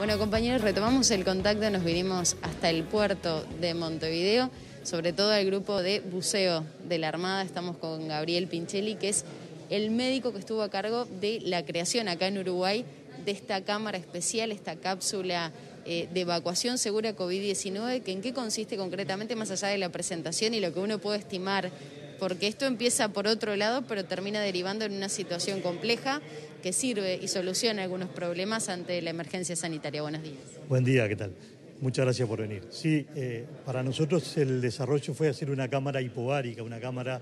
Bueno, compañeros, retomamos el contacto, nos vinimos hasta el puerto de Montevideo, sobre todo al grupo de buceo de la Armada. Estamos con Gabriel Pinchelli, que es el médico que estuvo a cargo de la creación acá en Uruguay de esta cámara especial, esta cápsula eh, de evacuación segura COVID-19, que en qué consiste concretamente, más allá de la presentación y lo que uno puede estimar porque esto empieza por otro lado, pero termina derivando en una situación compleja que sirve y soluciona algunos problemas ante la emergencia sanitaria. Buenos días. Buen día, ¿qué tal? Muchas gracias por venir. Sí, eh, para nosotros el desarrollo fue hacer una cámara hipovárica, una cámara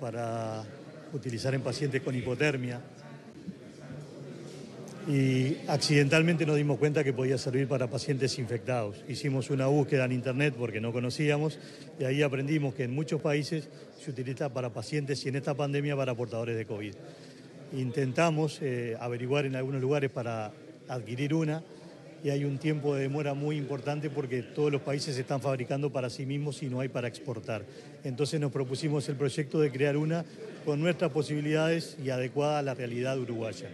para utilizar en pacientes con hipotermia, y accidentalmente nos dimos cuenta que podía servir para pacientes infectados. Hicimos una búsqueda en internet porque no conocíamos y ahí aprendimos que en muchos países se utiliza para pacientes y en esta pandemia para portadores de COVID. Intentamos eh, averiguar en algunos lugares para adquirir una y hay un tiempo de demora muy importante porque todos los países están fabricando para sí mismos y no hay para exportar. Entonces nos propusimos el proyecto de crear una con nuestras posibilidades y adecuada a la realidad uruguaya.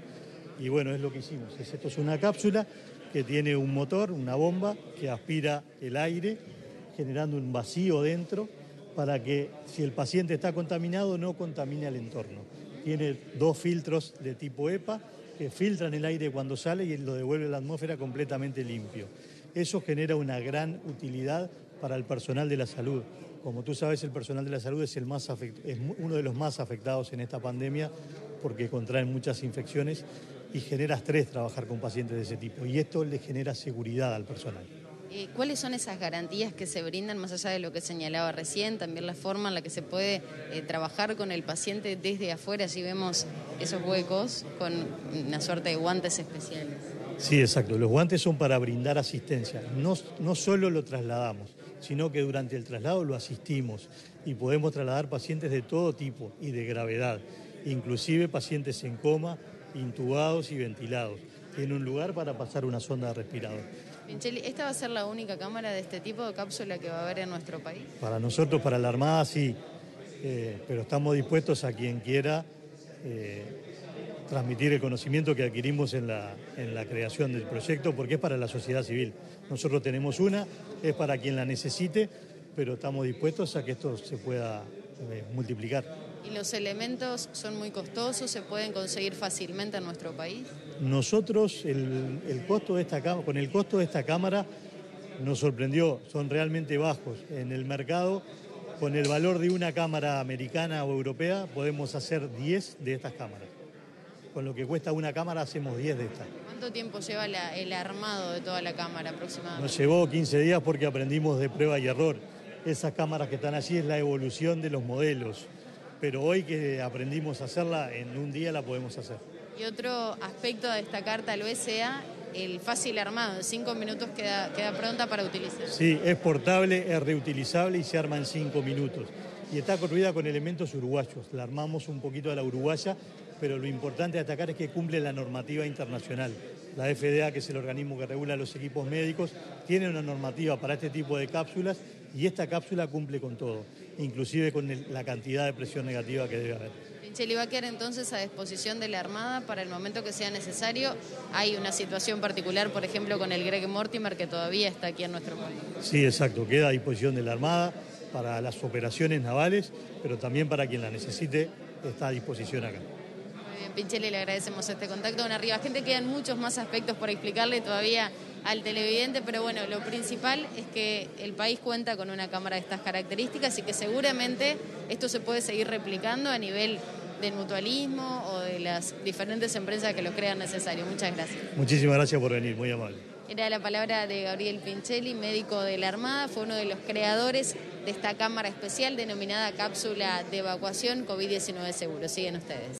Y bueno, es lo que hicimos. Esto es una cápsula que tiene un motor, una bomba, que aspira el aire, generando un vacío dentro para que si el paciente está contaminado no contamine al entorno. Tiene dos filtros de tipo EPA que filtran el aire cuando sale y lo devuelve a la atmósfera completamente limpio. Eso genera una gran utilidad para el personal de la salud. Como tú sabes, el personal de la salud es, el más es uno de los más afectados en esta pandemia porque contraen muchas infecciones y genera estrés trabajar con pacientes de ese tipo. Y esto le genera seguridad al personal. ¿Cuáles son esas garantías que se brindan más allá de lo que señalaba recién? También la forma en la que se puede eh, trabajar con el paciente desde afuera, si vemos esos huecos con una suerte de guantes especiales. Sí, exacto. Los guantes son para brindar asistencia. No, no solo lo trasladamos, sino que durante el traslado lo asistimos y podemos trasladar pacientes de todo tipo y de gravedad, inclusive pacientes en coma intubados y ventilados. Tiene un lugar para pasar una sonda de respirador. ¿esta va a ser la única cámara de este tipo de cápsula que va a haber en nuestro país? Para nosotros, para la Armada, sí, eh, pero estamos dispuestos a quien quiera eh, transmitir el conocimiento que adquirimos en la, en la creación del proyecto, porque es para la sociedad civil. Nosotros tenemos una, es para quien la necesite, pero estamos dispuestos a que esto se pueda multiplicar. ¿Y los elementos son muy costosos? ¿Se pueden conseguir fácilmente en nuestro país? Nosotros, el, costo de esta, con el costo de esta cámara nos sorprendió, son realmente bajos. En el mercado, con el valor de una cámara americana o europea, podemos hacer 10 de estas cámaras. Con lo que cuesta una cámara, hacemos 10 de estas. ¿Cuánto tiempo lleva el armado de toda la cámara aproximadamente? Nos llevó 15 días porque aprendimos de prueba y error. Esas cámaras que están allí es la evolución de los modelos pero hoy que aprendimos a hacerla, en un día la podemos hacer. Y otro aspecto a destacar tal vez sea el fácil armado, en cinco minutos queda, queda pronta para utilizar. Sí, es portable, es reutilizable y se arma en cinco minutos. Y está construida con elementos uruguayos, la armamos un poquito a la uruguaya, pero lo importante a destacar es que cumple la normativa internacional. La FDA, que es el organismo que regula los equipos médicos, tiene una normativa para este tipo de cápsulas y esta cápsula cumple con todo, inclusive con la cantidad de presión negativa que debe haber. Pincheli va a quedar entonces a disposición de la Armada para el momento que sea necesario. Hay una situación particular, por ejemplo, con el Greg Mortimer, que todavía está aquí en nuestro país. Sí, exacto, queda a disposición de la Armada para las operaciones navales, pero también para quien la necesite, está a disposición acá. Pinchele, le agradecemos este contacto. Bueno, arriba, gente, quedan muchos más aspectos por explicarle todavía al televidente, pero bueno, lo principal es que el país cuenta con una cámara de estas características y que seguramente esto se puede seguir replicando a nivel del mutualismo o de las diferentes empresas que lo crean necesario. Muchas gracias. Muchísimas gracias por venir, muy amable. Era la palabra de Gabriel Pinchelli, médico de la Armada, fue uno de los creadores de esta cámara especial denominada cápsula de evacuación COVID-19 seguro. Siguen ustedes.